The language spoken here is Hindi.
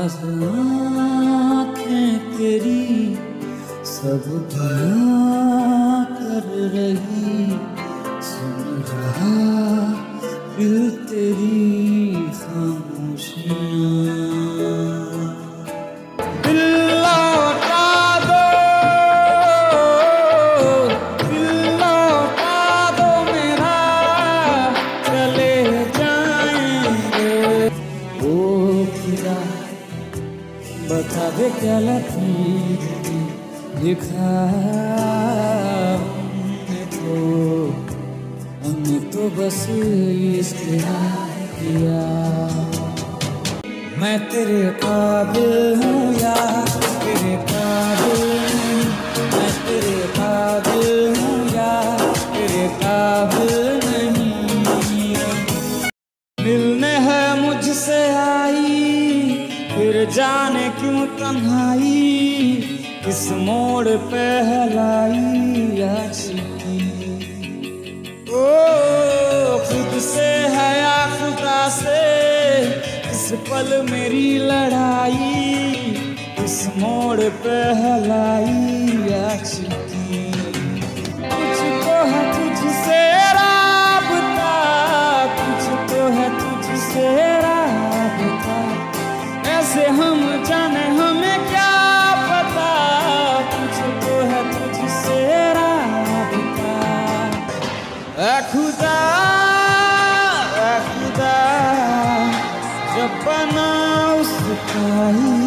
नाराज़ आँखें तेरी सब बयां कर रही। सुन रहा दिल तेरी खामोशियाँ। बता दे क्या लकीर हमने तो। हमने तो बस इश्क किया। मैं तेरे काबिल हूँ या तेरे काबिल मैं तेरे काबिल हूँ या तेरे काबिल नहीं। मिलने फिर जाने क्यों तन्हाई किस मोड़ पे हलाई ओ, खुद से है खुदा से? इस पल मेरी लड़ाई? इस मोड़ पे हलाई आशिकी तुझको है तुझसे राबता तुझको है तुझसे कैसे हम जाने हमें क्या पता? तुझको है तुझसे राधिका खुदा खुदा, जब बना उसका ही